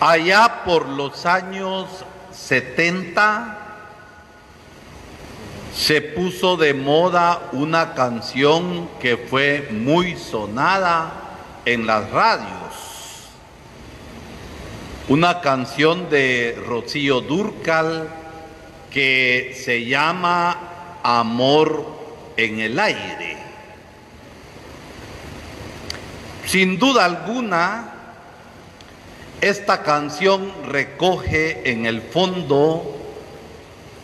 Allá por los años 70 se puso de moda una canción que fue muy sonada en las radios. Una canción de Rocío Durcal que se llama Amor en el aire. Sin duda alguna, esta canción recoge en el fondo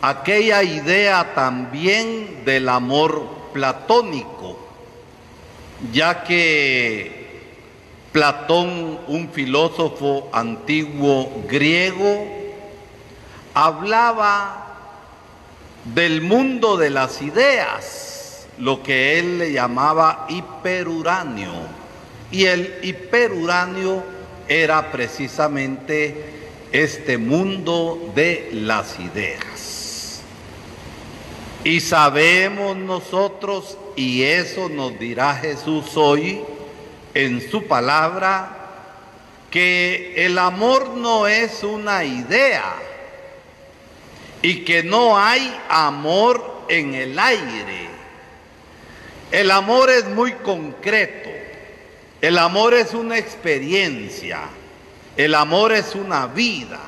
aquella idea también del amor platónico, ya que Platón, un filósofo antiguo griego, hablaba del mundo de las ideas, lo que él le llamaba hiperuráneo. Y el hiperuráneo era precisamente este mundo de las ideas. Y sabemos nosotros, y eso nos dirá Jesús hoy en su palabra, que el amor no es una idea, y que no hay amor en el aire. El amor es muy concreto. El amor es una experiencia. El amor es una vida.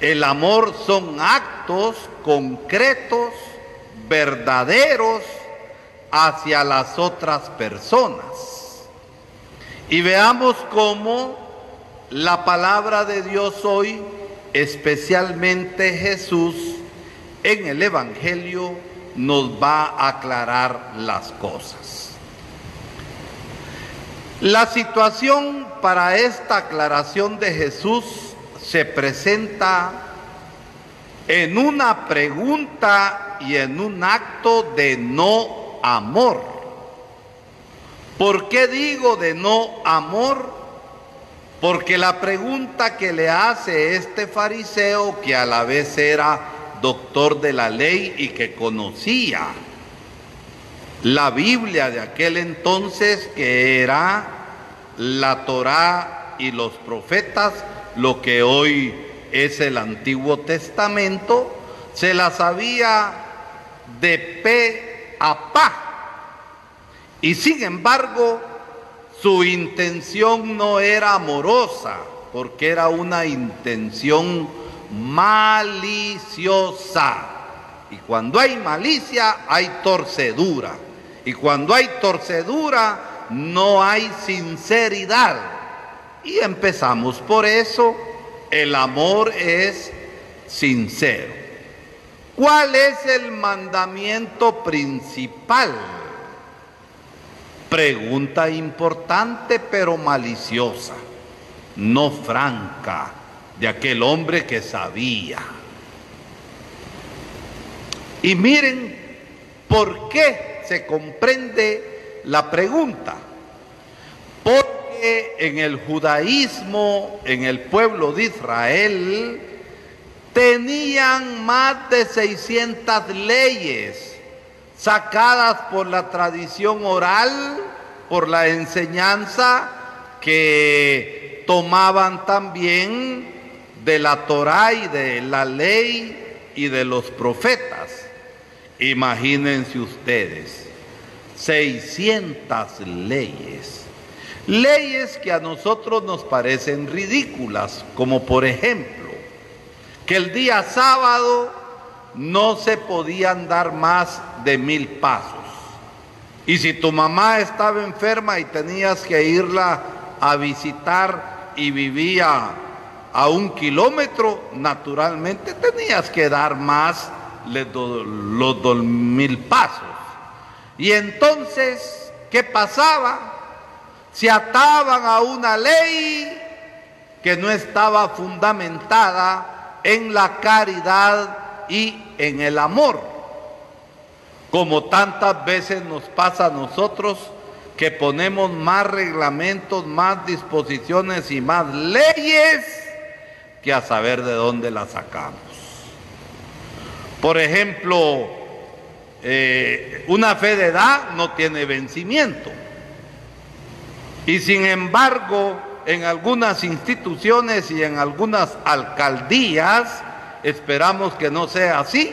El amor son actos concretos, verdaderos hacia las otras personas. Y veamos cómo la palabra de Dios hoy especialmente Jesús en el Evangelio nos va a aclarar las cosas. La situación para esta aclaración de Jesús se presenta en una pregunta y en un acto de no amor. ¿Por qué digo de no amor? Porque la pregunta que le hace este fariseo, que a la vez era doctor de la ley y que conocía la Biblia de aquel entonces, que era la Torá y los profetas, lo que hoy es el Antiguo Testamento, se la sabía de pe a pa. Y sin embargo, su intención no era amorosa, porque era una intención maliciosa. Y cuando hay malicia, hay torcedura. Y cuando hay torcedura, no hay sinceridad. Y empezamos por eso. El amor es sincero. ¿Cuál es el mandamiento principal? Pregunta importante pero maliciosa, no franca, de aquel hombre que sabía. Y miren por qué se comprende la pregunta. Porque en el judaísmo, en el pueblo de Israel, tenían más de 600 leyes sacadas por la tradición oral, por la enseñanza que tomaban también de la Torá y de la ley y de los profetas. Imagínense ustedes, 600 leyes. Leyes que a nosotros nos parecen ridículas, como por ejemplo, que el día sábado no se podían dar más de mil pasos. Y si tu mamá estaba enferma y tenías que irla a visitar y vivía a un kilómetro, naturalmente tenías que dar más los dos mil pasos. Y entonces, ¿qué pasaba? Se ataban a una ley que no estaba fundamentada en la caridad y en el amor, como tantas veces nos pasa a nosotros que ponemos más reglamentos, más disposiciones y más leyes que a saber de dónde las sacamos. Por ejemplo, eh, una fe de edad no tiene vencimiento. Y sin embargo, en algunas instituciones y en algunas alcaldías, esperamos que no sea así.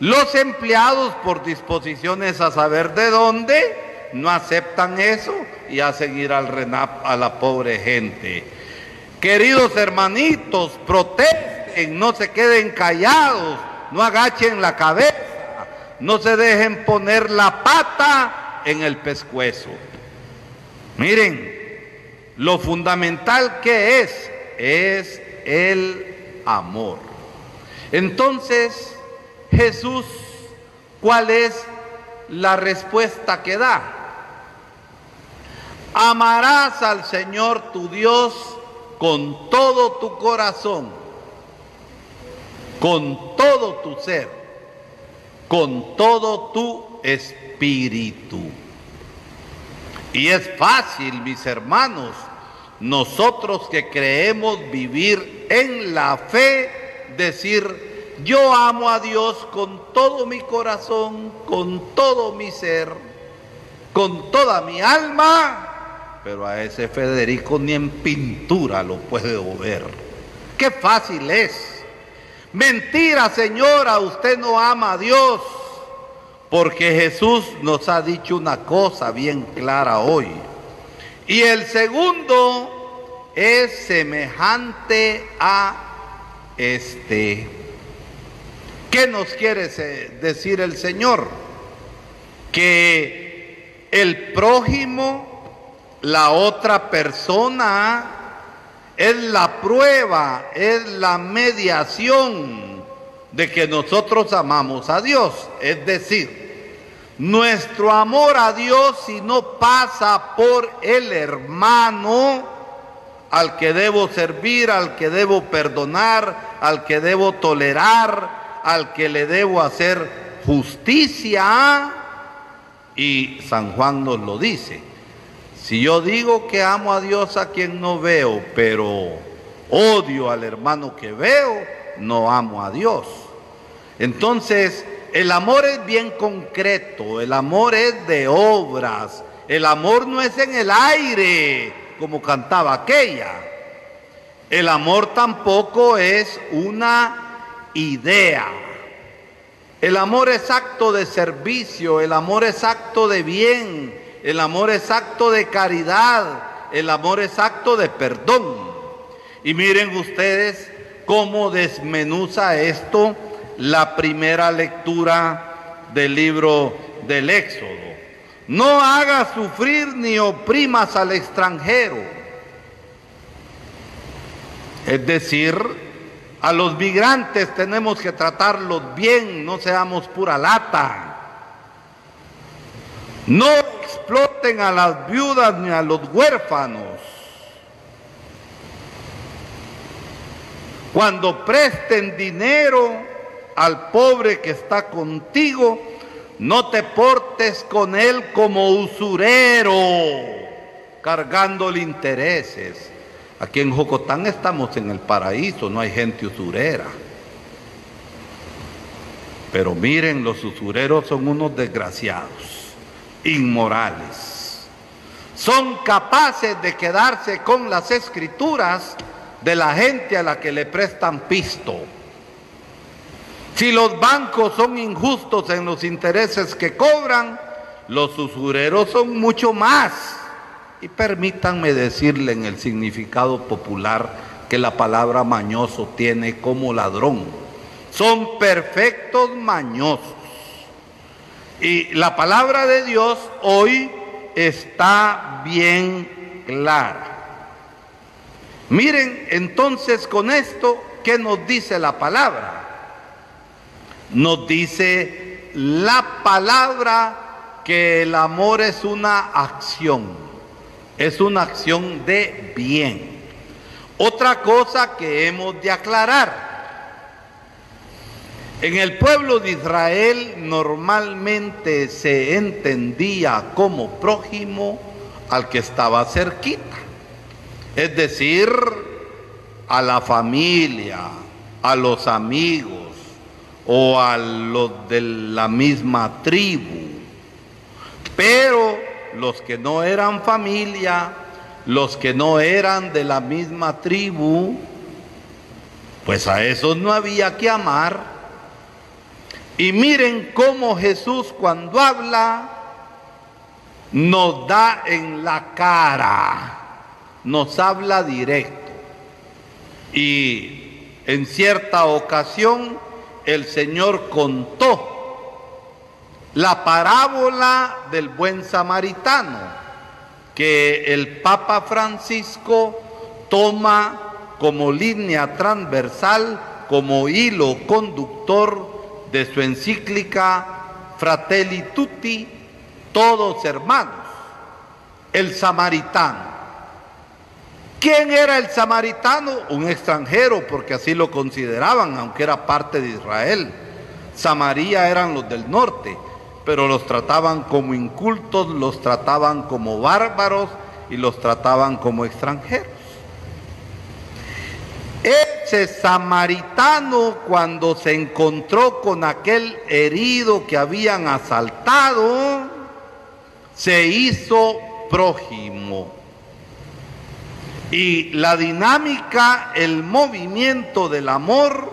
Los empleados por disposiciones a saber de dónde no aceptan eso y hacen ir al RENAP a la pobre gente. Queridos hermanitos, protesten, no se queden callados, no agachen la cabeza, no se dejen poner la pata en el pescuezo. Miren, lo fundamental que es es el amor. Entonces, Jesús, ¿cuál es la respuesta que da? Amarás al Señor tu Dios con todo tu corazón, con todo tu ser, con todo tu espíritu. Y es fácil, mis hermanos, nosotros que creemos vivir en la fe, decir, yo amo a Dios con todo mi corazón, con todo mi ser, con toda mi alma, pero a ese Federico ni en pintura lo puedo ver. Qué fácil es. Mentira, señora, usted no ama a Dios. Porque Jesús nos ha dicho una cosa bien clara hoy. Y el segundo es semejante a este. ¿Qué nos quiere decir el Señor? Que el prójimo, la otra persona, es la prueba, es la mediación de que nosotros amamos a Dios. Es decir, nuestro amor a Dios si no pasa por el hermano al que debo servir, al que debo perdonar, al que debo tolerar, al que le debo hacer justicia. Y San Juan nos lo dice. Si yo digo que amo a Dios a quien no veo, pero odio al hermano que veo, no amo a Dios. Entonces, el amor es bien concreto, el amor es de obras, el amor no es en el aire, como cantaba aquella. El amor tampoco es una idea. El amor es acto de servicio, el amor es acto de bien, el amor es acto de caridad, el amor es acto de perdón. Y miren ustedes cómo desmenuza esto la primera lectura del libro del Éxodo. No hagas sufrir ni oprimas al extranjero. Es decir, a los migrantes tenemos que tratarlos bien, no seamos pura lata. No a las viudas ni a los huérfanos. Cuando presten dinero al pobre que está contigo, no te portes con él como usurero, cargándole intereses. Aquí en Jocotán estamos en el paraíso, no hay gente usurera. Pero miren, los usureros son unos desgraciados, inmorales. Son capaces de quedarse con las escrituras de la gente a la que le prestan pisto. Si los bancos son injustos en los intereses que cobran, los usureros son mucho más. Y permítanme decirle en el significado popular que la palabra mañoso tiene como ladrón. Son perfectos mañosos. Y la palabra de Dios hoy está bien clara. Miren entonces con esto, ¿qué nos dice la palabra? Nos dice la palabra que el amor es una acción, es una acción de bien. Otra cosa que hemos de aclarar, en el pueblo de Israel normalmente se entendía como prójimo al que estaba cerquita, es decir, a la familia, a los amigos, o a los de la misma tribu. Pero los que no eran familia, los que no eran de la misma tribu, pues a esos no había que amar. Y miren cómo Jesús cuando habla nos da en la cara, nos habla directo. Y en cierta ocasión el Señor contó la parábola del buen samaritano, que el Papa Francisco toma como línea transversal, como hilo conductor de su encíclica Fratelli Tutti, todos hermanos, el samaritano. ¿Quién era el samaritano? Un extranjero, porque así lo consideraban, aunque era parte de Israel. Samaria eran los del norte, pero los trataban como incultos, los trataban como bárbaros y los trataban como extranjeros. Ese samaritano cuando se encontró con aquel herido que habían asaltado, se hizo prójimo. Y la dinámica, el movimiento del amor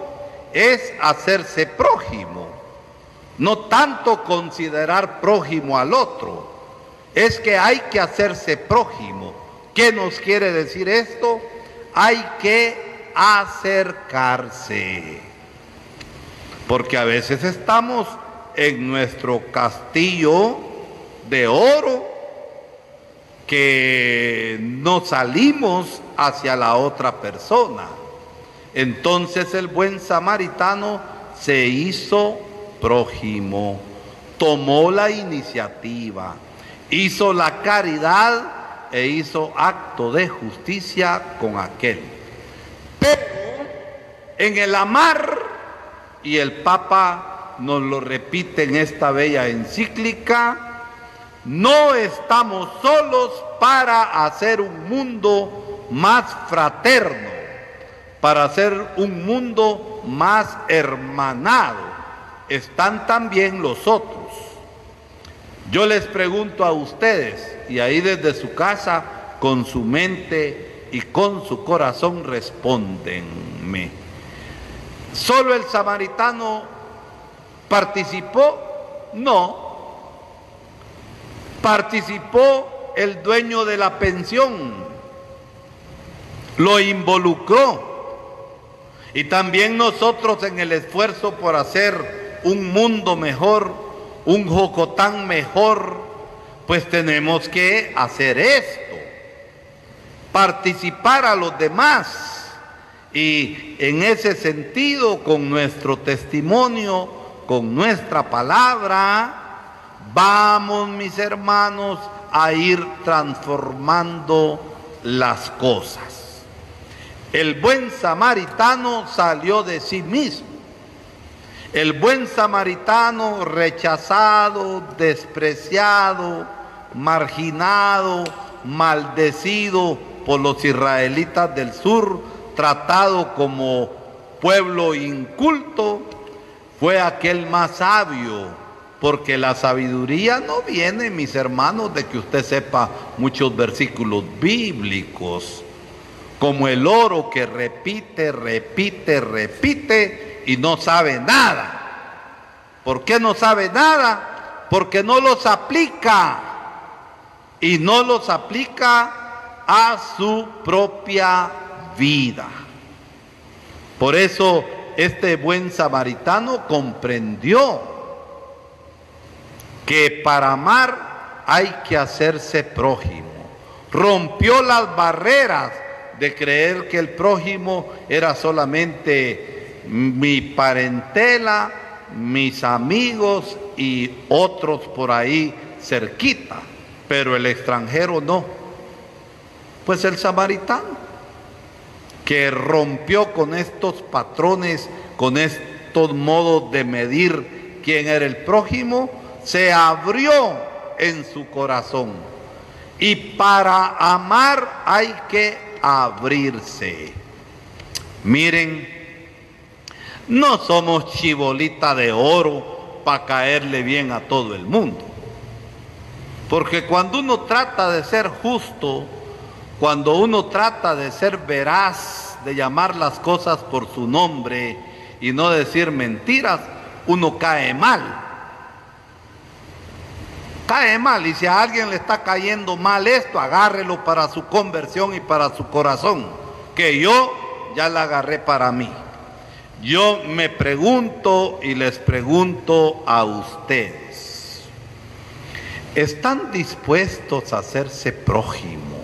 es hacerse prójimo. No tanto considerar prójimo al otro, es que hay que hacerse prójimo. ¿Qué nos quiere decir esto? Hay que acercarse. Porque a veces estamos en nuestro castillo de oro que no salimos hacia la otra persona. Entonces el buen samaritano se hizo prójimo, tomó la iniciativa, hizo la caridad e hizo acto de justicia con aquel. En el amar, y el Papa nos lo repite en esta bella encíclica, no estamos solos para hacer un mundo más fraterno, para hacer un mundo más hermanado. Están también los otros. Yo les pregunto a ustedes, y ahí desde su casa, con su mente y con su corazón, respondenme. ¿Solo el samaritano participó? No, participó el dueño de la pensión, lo involucró. Y también nosotros en el esfuerzo por hacer un mundo mejor, un Jocotán mejor, pues tenemos que hacer esto, participar a los demás. Y en ese sentido, con nuestro testimonio, con nuestra palabra, Vamos, mis hermanos, a ir transformando las cosas. El buen samaritano salió de sí mismo. El buen samaritano rechazado, despreciado, marginado, maldecido por los israelitas del sur, tratado como pueblo inculto, fue aquel más sabio porque la sabiduría no viene, mis hermanos, de que usted sepa muchos versículos bíblicos, como el oro que repite, repite, repite y no sabe nada. ¿Por qué no sabe nada? Porque no los aplica y no los aplica a su propia vida. Por eso este buen samaritano comprendió que para amar hay que hacerse prójimo. Rompió las barreras de creer que el prójimo era solamente mi parentela, mis amigos y otros por ahí cerquita, pero el extranjero no. Pues el samaritano, que rompió con estos patrones, con estos modos de medir quién era el prójimo, se abrió en su corazón. Y para amar hay que abrirse. Miren, no somos chibolita de oro para caerle bien a todo el mundo. Porque cuando uno trata de ser justo, cuando uno trata de ser veraz, de llamar las cosas por su nombre y no decir mentiras, uno cae mal. Cae mal y si a alguien le está cayendo mal esto, agárrelo para su conversión y para su corazón, que yo ya la agarré para mí. Yo me pregunto y les pregunto a ustedes, ¿están dispuestos a hacerse prójimo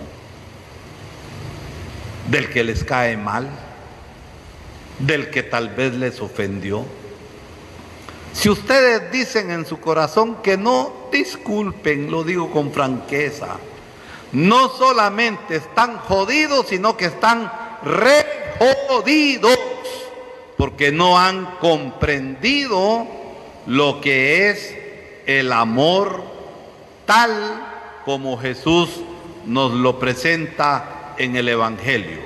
del que les cae mal? ¿Del que tal vez les ofendió? Si ustedes dicen en su corazón que no, disculpen, lo digo con franqueza. No solamente están jodidos, sino que están re jodidos porque no han comprendido lo que es el amor tal como Jesús nos lo presenta en el Evangelio.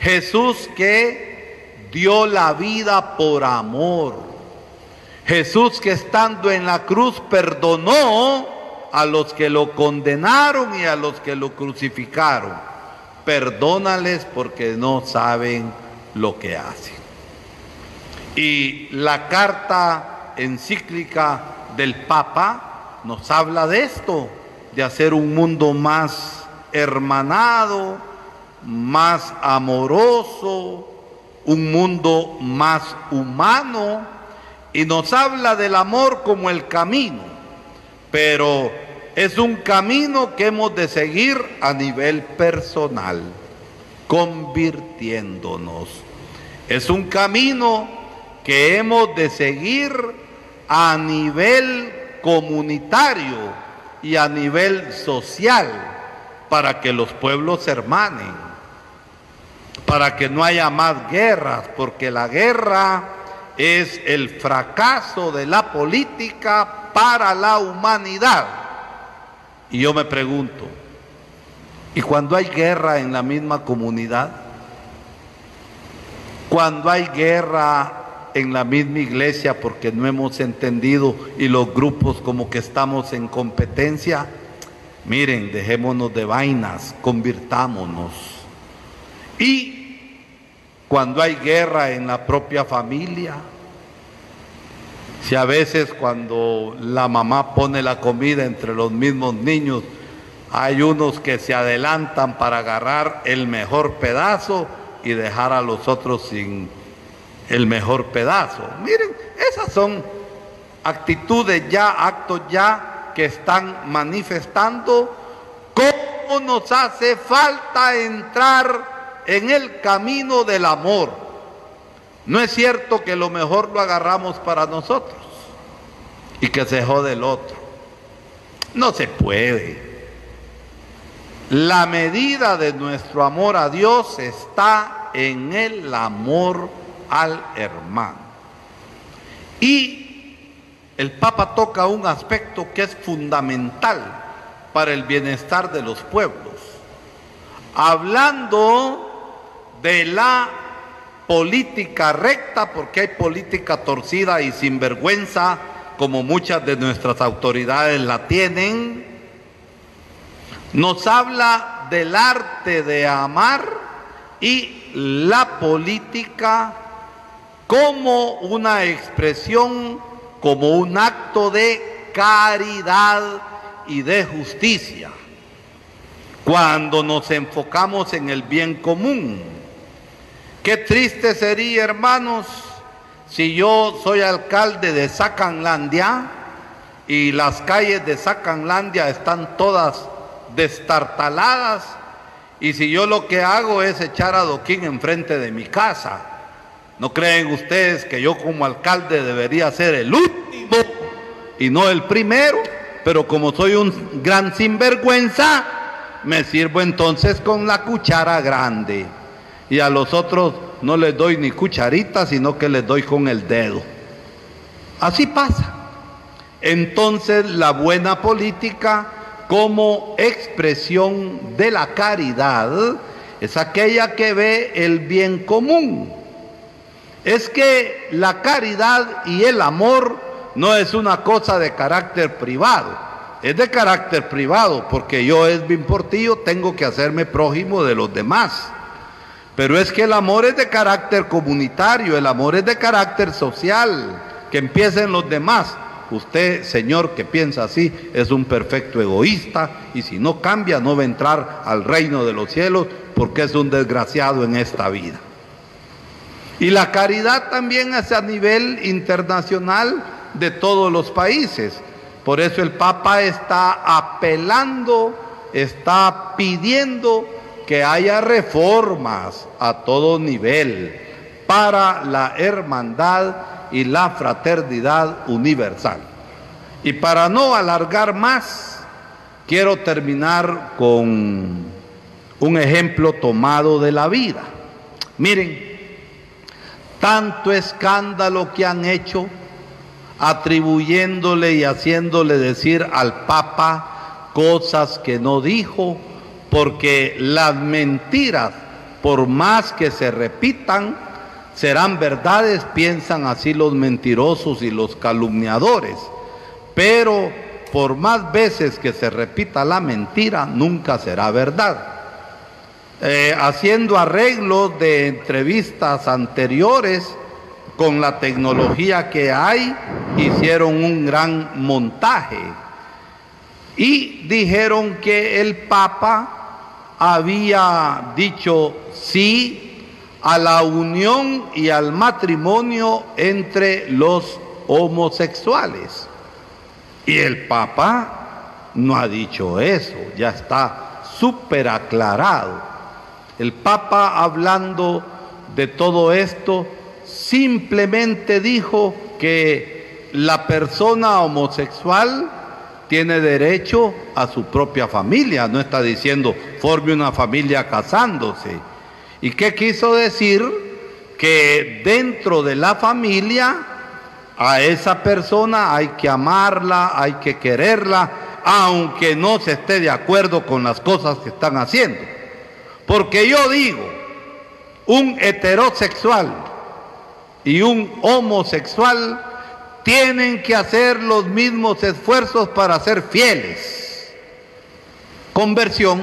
Jesús que dio la vida por amor. Jesús que estando en la cruz perdonó a los que lo condenaron y a los que lo crucificaron. Perdónales porque no saben lo que hacen. Y la carta encíclica del Papa nos habla de esto, de hacer un mundo más hermanado, más amoroso, un mundo más humano, y nos habla del amor como el camino, pero es un camino que hemos de seguir a nivel personal, convirtiéndonos. Es un camino que hemos de seguir a nivel comunitario y a nivel social para que los pueblos se hermanen, para que no haya más guerras, porque la guerra es el fracaso de la política para la humanidad. Y yo me pregunto, ¿y cuando hay guerra en la misma comunidad? Cuando hay guerra en la misma iglesia porque no hemos entendido y los grupos como que estamos en competencia. Miren, dejémonos de vainas, convirtámonos. Y cuando hay guerra en la propia familia, si a veces cuando la mamá pone la comida entre los mismos niños, hay unos que se adelantan para agarrar el mejor pedazo y dejar a los otros sin el mejor pedazo. Miren, esas son actitudes ya, actos ya que están manifestando cómo nos hace falta entrar en el camino del amor. No es cierto que lo mejor lo agarramos para nosotros y que se jode el otro. No se puede. La medida de nuestro amor a Dios está en el amor al hermano. Y el Papa toca un aspecto que es fundamental para el bienestar de los pueblos. Hablando de la política recta, porque hay política torcida y sinvergüenza, como muchas de nuestras autoridades la tienen, nos habla del arte de amar y la política como una expresión, como un acto de caridad y de justicia. Cuando nos enfocamos en el bien común. Qué triste sería, hermanos, si yo soy alcalde de Sacanlandia y las calles de Sacanlandia están todas destartaladas y si yo lo que hago es echar adoquín enfrente de mi casa ¿No creen ustedes que yo como alcalde debería ser el último y no el primero? Pero como soy un gran sinvergüenza, me sirvo entonces con la cuchara grande. Y a los otros no les doy ni cucharita, sino que les doy con el dedo. Así pasa. Entonces la buena política como expresión de la caridad es aquella que ve el bien común es que la caridad y el amor no es una cosa de carácter privado, es de carácter privado, porque yo, Edwin Portillo, tengo que hacerme prójimo de los demás. Pero es que el amor es de carácter comunitario, el amor es de carácter social, que empiecen los demás. Usted, señor, que piensa así, es un perfecto egoísta y si no cambia no va a entrar al reino de los cielos porque es un desgraciado en esta vida. Y la caridad también es a nivel internacional de todos los países. Por eso el Papa está apelando, está pidiendo que haya reformas a todo nivel para la hermandad y la fraternidad universal. Y para no alargar más, quiero terminar con un ejemplo tomado de la vida. Miren, tanto escándalo que han hecho atribuyéndole y haciéndole decir al Papa cosas que no dijo, porque las mentiras, por más que se repitan, serán verdades, piensan así los mentirosos y los calumniadores. Pero por más veces que se repita la mentira, nunca será verdad. Eh, haciendo arreglos de entrevistas anteriores con la tecnología que hay, hicieron un gran montaje y dijeron que el Papa había dicho sí a la unión y al matrimonio entre los homosexuales. Y el Papa no ha dicho eso, ya está súper aclarado. El Papa hablando de todo esto simplemente dijo que la persona homosexual tiene derecho a su propia familia, no está diciendo forme una familia casándose ¿Y qué quiso decir? Que dentro de la familia a esa persona hay que amarla, hay que quererla, aunque no se esté de acuerdo con las cosas que están haciendo. Porque yo digo, un heterosexual y un homosexual tienen que hacer los mismos esfuerzos para ser fieles. Conversión.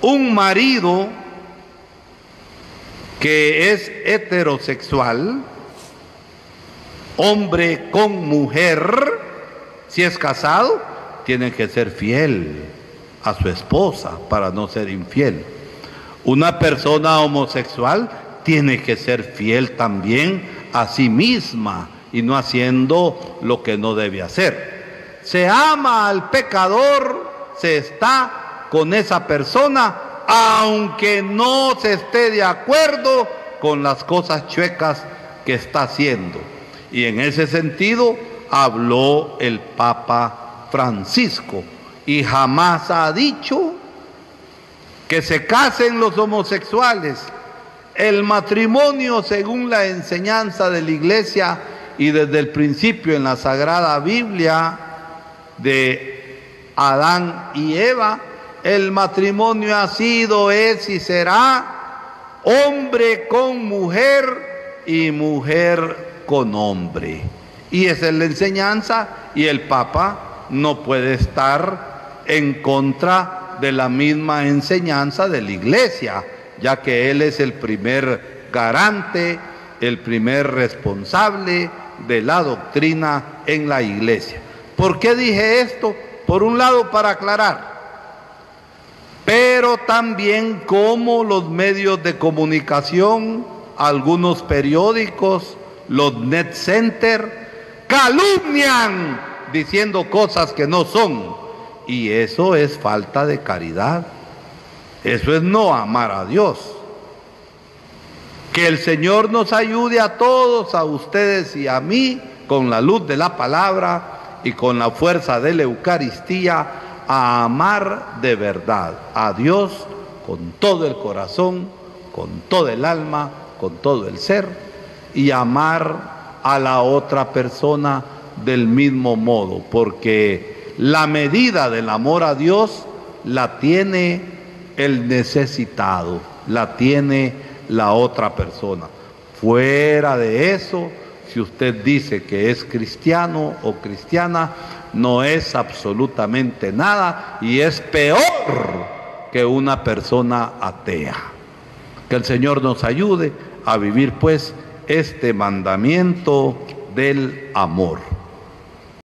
Un marido que es heterosexual, hombre con mujer, si es casado, tiene que ser fiel a su esposa para no ser infiel. Una persona homosexual tiene que ser fiel también a sí misma y no haciendo lo que no debe hacer. Se ama al pecador, se está con esa persona aunque no se esté de acuerdo con las cosas chuecas que está haciendo. Y en ese sentido habló el Papa Francisco y jamás ha dicho que se casen los homosexuales. El matrimonio, según la enseñanza de la iglesia y desde el principio en la Sagrada Biblia de Adán y Eva, el matrimonio ha sido, es y será hombre con mujer y mujer con hombre. Y esa es la enseñanza y el Papa no puede estar en contra de la misma enseñanza de la iglesia, ya que él es el primer garante, el primer responsable de la doctrina en la iglesia. ¿Por qué dije esto? Por un lado, para aclarar pero también como los medios de comunicación, algunos periódicos, los net center, calumnian diciendo cosas que no son. Y eso es falta de caridad. Eso es no amar a Dios. Que el Señor nos ayude a todos, a ustedes y a mí, con la luz de la palabra y con la fuerza de la Eucaristía a amar de verdad a Dios con todo el corazón, con todo el alma, con todo el ser y amar a la otra persona del mismo modo, porque la medida del amor a Dios la tiene el necesitado, la tiene la otra persona. Fuera de eso, si usted dice que es cristiano o cristiana, no es absolutamente nada y es peor que una persona atea. Que el Señor nos ayude a vivir pues este mandamiento del amor.